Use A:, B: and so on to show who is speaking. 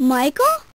A: Michael?